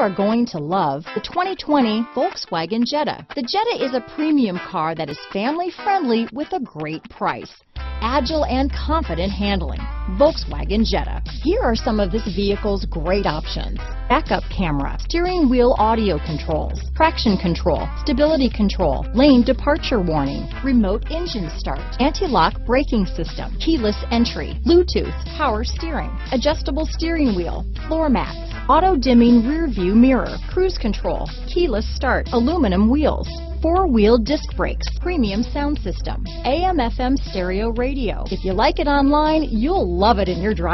are going to love the 2020 Volkswagen Jetta. The Jetta is a premium car that is family friendly with a great price. Agile and confident handling. Volkswagen Jetta. Here are some of this vehicle's great options. Backup camera, steering wheel audio controls, traction control, stability control, lane departure warning, remote engine start, anti-lock braking system, keyless entry, Bluetooth, power steering, adjustable steering wheel, floor mats, auto dimming rear view mirror, cruise control, keyless start, aluminum wheels, four-wheel disc brakes, premium sound system, AM FM stereo radio. If you like it online, you'll love it in your drive.